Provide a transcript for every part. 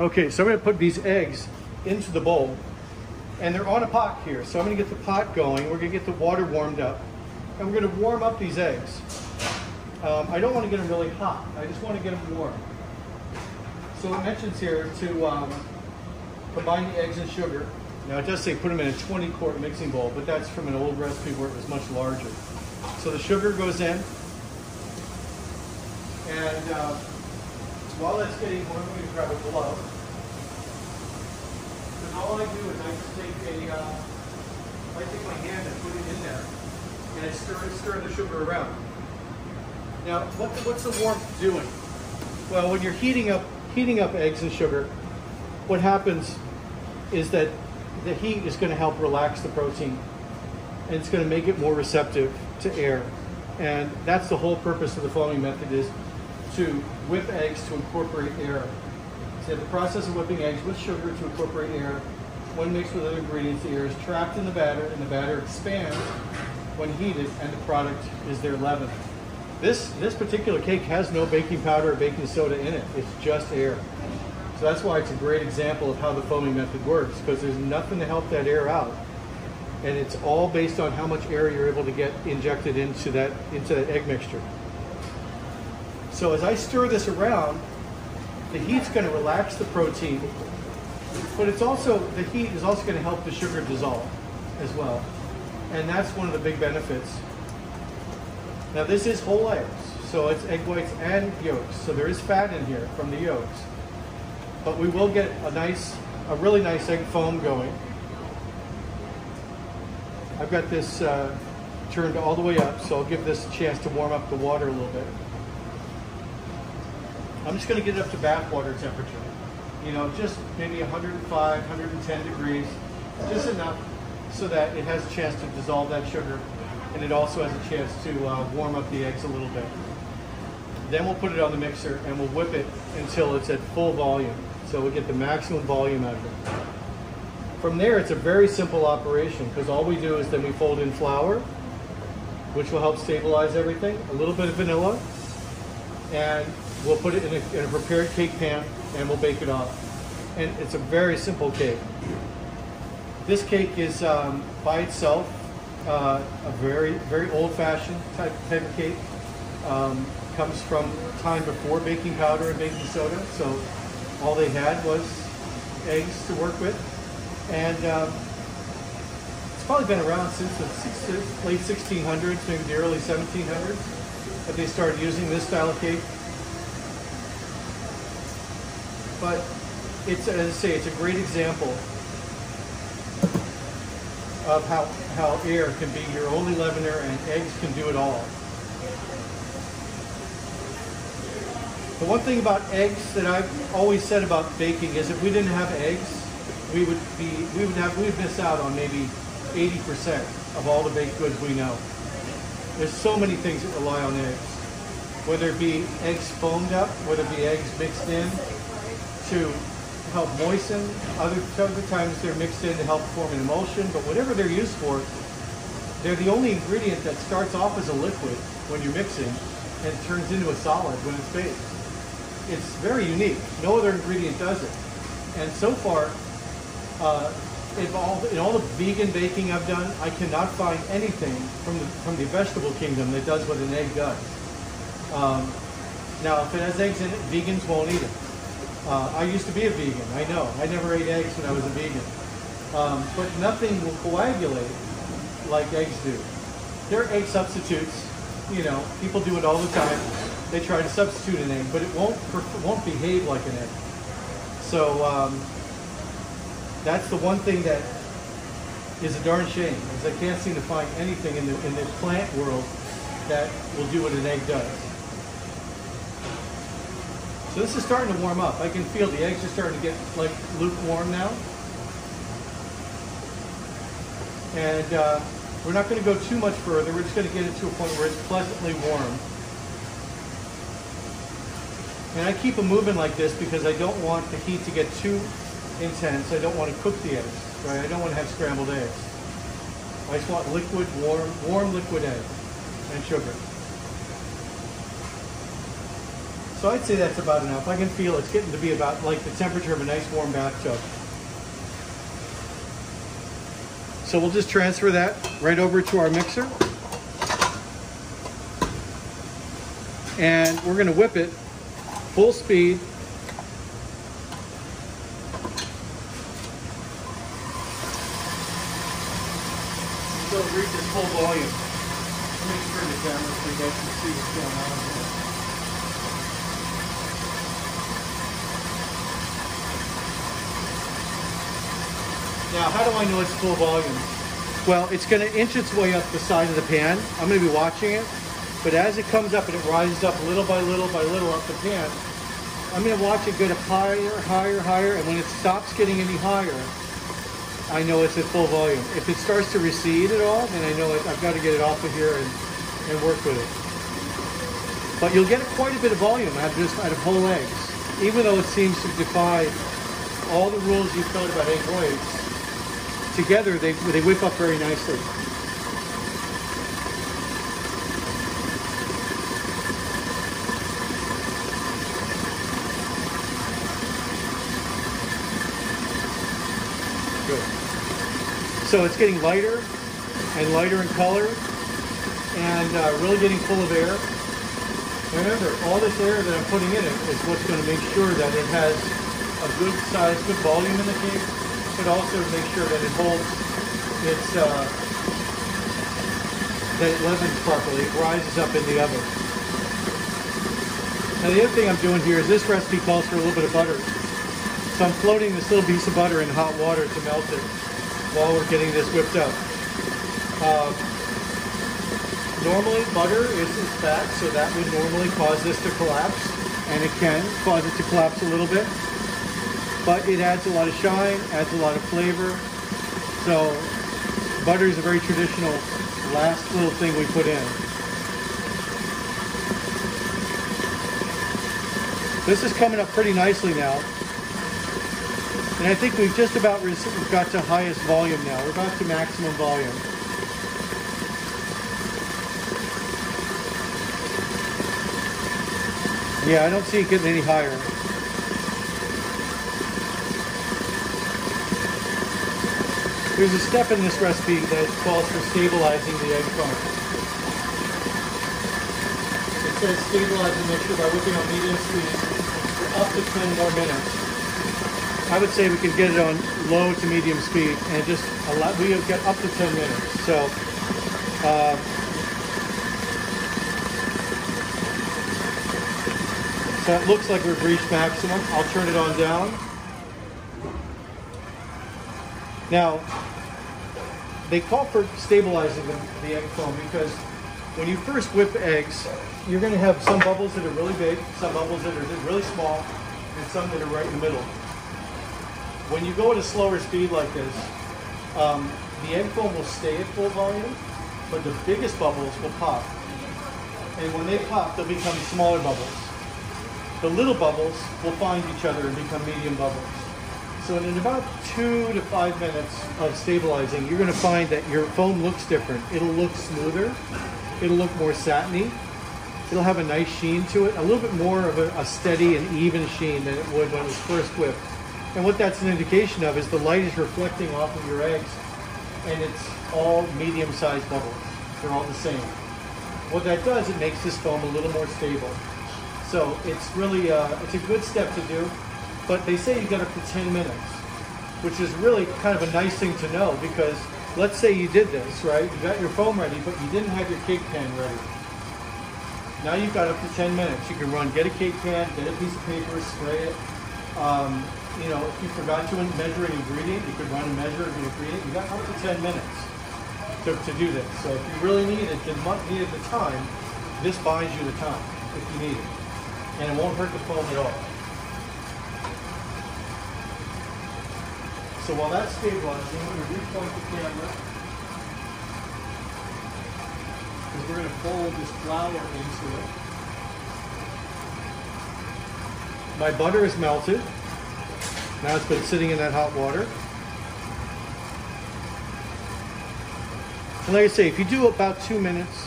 Okay, so I'm gonna put these eggs into the bowl and they're on a pot here. So I'm gonna get the pot going. We're gonna get the water warmed up and we're gonna warm up these eggs. Um, I don't wanna get them really hot. I just wanna get them warm. So it mentions here to um, combine the eggs and sugar. Now it does say put them in a 20 quart mixing bowl, but that's from an old recipe where it was much larger. So the sugar goes in and uh, while that's getting warm, I'm gonna grab a glove. Because all I do is I just take a, uh, I take my hand and put it in there, and I stir, stir the sugar around. Now, what what's the warmth doing? Well, when you're heating up, heating up eggs and sugar, what happens is that the heat is going to help relax the protein, and it's going to make it more receptive to air. And that's the whole purpose of the foaming method is to whip eggs to incorporate air. So the process of whipping eggs with sugar to incorporate air, when mixed with other ingredients, the air is trapped in the batter and the batter expands when heated and the product is there leavened. This, this particular cake has no baking powder or baking soda in it. It's just air. So that's why it's a great example of how the foaming method works because there's nothing to help that air out. And it's all based on how much air you're able to get injected into that, into that egg mixture. So as I stir this around, the heat's going to relax the protein, but it's also, the heat is also going to help the sugar dissolve as well. And that's one of the big benefits. Now this is whole eggs, so it's egg whites and yolks. So there is fat in here from the yolks. But we will get a nice, a really nice egg foam going. I've got this uh, turned all the way up, so I'll give this a chance to warm up the water a little bit. I'm just going to get it up to bath water temperature. You know, just maybe 105, 110 degrees, just enough so that it has a chance to dissolve that sugar and it also has a chance to uh, warm up the eggs a little bit. Then we'll put it on the mixer and we'll whip it until it's at full volume. So we get the maximum volume out of it. From there, it's a very simple operation because all we do is then we fold in flour, which will help stabilize everything, a little bit of vanilla, and we'll put it in a, in a prepared cake pan and we'll bake it off. And it's a very simple cake. This cake is um, by itself uh, a very, very old-fashioned type, type of cake. Um, comes from time before baking powder and baking soda, so all they had was eggs to work with. And um, it's probably been around since the six, late 1600s, maybe the early 1700s, that they started using this style of cake. But it's, as I say, it's a great example of how, how air can be your only leavener and eggs can do it all. The one thing about eggs that I've always said about baking is if we didn't have eggs, we would be we would have we would miss out on maybe 80% of all the baked goods we know. There's so many things that rely on eggs. Whether it be eggs foamed up, whether it be eggs mixed in to help moisten, other, other times they're mixed in to help form an emulsion, but whatever they're used for, they're the only ingredient that starts off as a liquid when you're mixing and turns into a solid when it's baked it's very unique. No other ingredient does it. And so far, uh, in, all, in all the vegan baking I've done, I cannot find anything from the, from the vegetable kingdom that does what an egg does. Um, now, if it has eggs in it, vegans won't eat it. Uh, I used to be a vegan, I know. I never ate eggs when I was a vegan. Um, but nothing will coagulate like eggs do. There are egg substitutes, you know, people do it all the time they try to substitute an egg, but it won't won't behave like an egg. So um, that's the one thing that is a darn shame, is I can't seem to find anything in the in the plant world that will do what an egg does. So this is starting to warm up. I can feel the eggs are starting to get like lukewarm now. And uh, we're not going to go too much further. We're just going to get it to a point where it's pleasantly warm. And I keep them moving like this because I don't want the heat to get too intense. I don't want to cook the eggs, right? I don't want to have scrambled eggs. I just want liquid, warm, warm liquid egg and sugar. So I'd say that's about enough. I can feel it's getting to be about like the temperature of a nice warm bathtub. So we'll just transfer that right over to our mixer. And we're gonna whip it full speed. Until reach reaches full volume. Let me turn the camera so you guys can see what's going on here. Now, how do I know it's full volume? Well, it's going to inch its way up the side of the pan. I'm going to be watching it. But as it comes up and it rises up a little by little by little up the pan, I'm going to watch it get up higher, higher, higher. And when it stops getting any higher, I know it's at full volume. If it starts to recede at all, then I know it, I've got to get it off of here and, and work with it. But you'll get quite a bit of volume out of, just, out of whole eggs. Even though it seems to defy all the rules you've thought about egg whites, together they, they whip up very nicely. Good. So it's getting lighter and lighter in color and uh, really getting full of air. Remember, all this air that I'm putting in it is what's going to make sure that it has a good size, good volume in the cake but also make sure that it holds its, uh, that it leavens properly, it rises up in the oven. Now the other thing I'm doing here is this recipe calls for a little bit of butter. So I'm floating this little piece of butter in hot water to melt it while we're getting this whipped up. Uh, normally butter is, is fat, so that would normally cause this to collapse, and it can cause it to collapse a little bit but it adds a lot of shine, adds a lot of flavor. So butter is a very traditional last little thing we put in. This is coming up pretty nicely now. And I think we've just about got to highest volume now. We're about to maximum volume. Yeah, I don't see it getting any higher. There's a step in this recipe that calls for stabilizing the egg foam. It says stabilize the mixture by whipping on medium speed for up to 10 more minutes. I would say we could get it on low to medium speed and just allow, we get up to 10 minutes. So, uh, so it looks like we've reached maximum. I'll turn it on down. Now, they call for stabilizing the, the, egg foam because when you first whip eggs, you're going to have some bubbles that are really big, some bubbles that are really small, and some that are right in the middle. When you go at a slower speed like this, um, the egg foam will stay at full volume, but the biggest bubbles will pop. And when they pop, they'll become smaller bubbles. The little bubbles will find each other and become medium bubbles. So in about two to five minutes of stabilizing, you're gonna find that your foam looks different. It'll look smoother, it'll look more satiny, it'll have a nice sheen to it, a little bit more of a, a steady and even sheen than it would when it was first whipped. And what that's an indication of is the light is reflecting off of your eggs and it's all medium-sized bubbles. They're all the same. What that does, it makes this foam a little more stable. So it's really, uh, it's a good step to do. But they say you get up to 10 minutes, which is really kind of a nice thing to know because let's say you did this, right? You got your foam ready, but you didn't have your cake pan ready. Now you've got up to 10 minutes. You can run, get a cake pan, get a piece of paper, spray it. Um, you know, if you forgot to measure an ingredient, you could run and measure an ingredient. You got up to 10 minutes to, to do this. So if you really need it, the needed the time, this buys you the time if you need it. And it won't hurt the foam at all. So while that's stabilizing, I'm going to repoint the camera. Because we're going to fold this flour into it. My butter is melted. Now it's been sitting in that hot water. And like I say, if you do about two minutes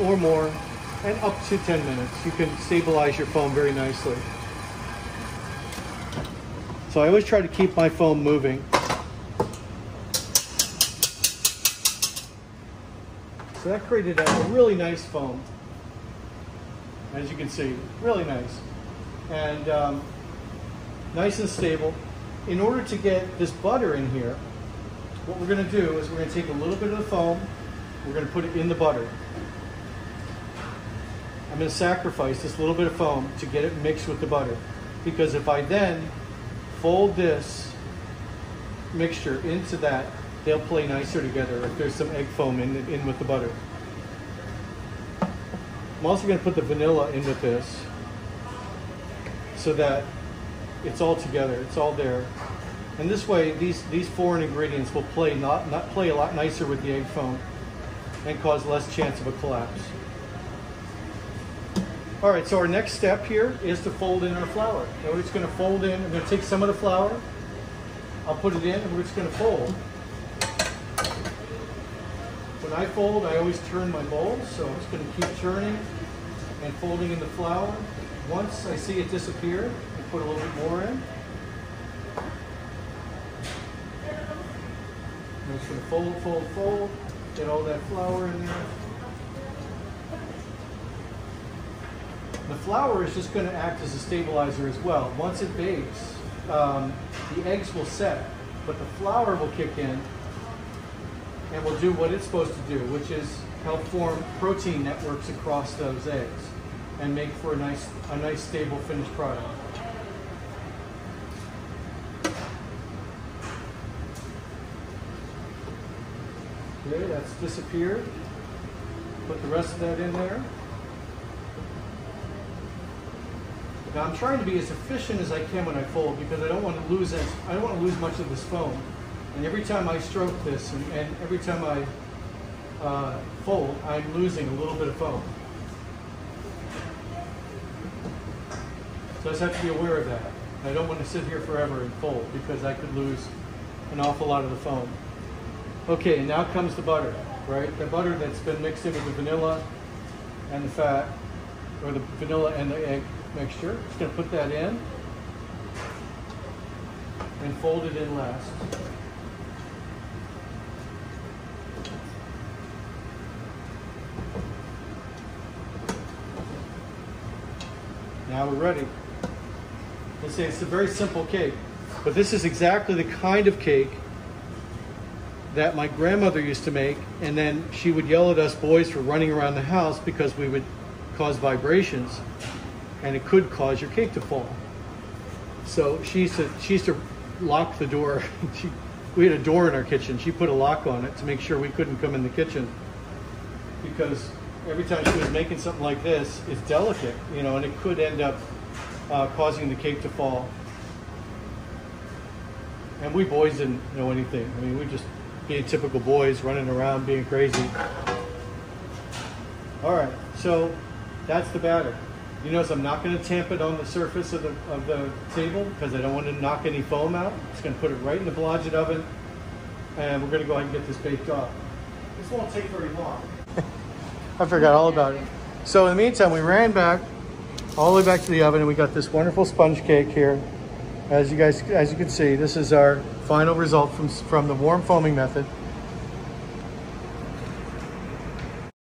or more, and up to 10 minutes. You can stabilize your foam very nicely. So I always try to keep my foam moving. So that created a, really nice foam. As you can see, really nice. And um, nice and stable. In order to get this butter in here, what we're gonna do is we're gonna take a little bit of the foam, we're gonna put it in the butter. I'm gonna sacrifice this little bit of foam to get it mixed with the butter. Because if I then fold this mixture into that, they'll play nicer together if there's some egg foam in, in with the butter. I'm also gonna put the vanilla in with this so that it's all together, it's all there. And this way, these, these foreign ingredients will play not, not play a lot nicer with the egg foam and cause less chance of a collapse. All right, so our next step here is to fold in our flour. Now we're just gonna fold in, I'm gonna take some of the flour, I'll put it in, and we're just gonna fold. When I fold, I always turn my bowl, so I'm just gonna keep turning and folding in the flour. Once I see it disappear, I put a little bit more in. I'm just gonna fold, fold, fold, get all that flour in there. The flour is just going to act as a stabilizer as well. Once it bakes, um, the eggs will set, but the flour will kick in and will do what it's supposed to do, which is help form protein networks across those eggs and make for a nice, a nice stable finished product. Okay, that's disappeared. Put the rest of that in there. Now I'm trying to be as efficient as I can when I fold because I don't want to lose I don't want to lose much of this foam. And every time I stroke this and, and every time I uh, fold, I'm losing a little bit of foam. So I just have to be aware of that. I don't want to sit here forever and fold because I could lose an awful lot of the foam. Okay, now comes the butter, right? The butter that's been mixed in with the vanilla and the fat, or the vanilla and the egg mixture. Just gonna put that in and fold it in last. Now we're ready. Let's say it's a very simple cake, but this is exactly the kind of cake that my grandmother used to make, and then she would yell at us boys for running around the house because we would cause vibrations and it could cause your cake to fall. So she used to, she used to lock the door. she, we had a door in our kitchen. She put a lock on it to make sure we couldn't come in the kitchen because every time she was making something like this, it's delicate, you know, and it could end up uh, causing the cake to fall. And we boys didn't know anything. I mean, we just being typical boys, running around, being crazy. All right, so that's the batter. You notice I'm not going to tamp it on the surface of the, of the table because I don't want to knock any foam out. I'm just going to put it right in the Blodgett oven and we're going to go ahead and get this baked off. This won't take very long. I forgot all about it. So in the meantime, we ran back all the way back to the oven and we got this wonderful sponge cake here. As you guys, as you can see, this is our final result from, from the warm foaming method.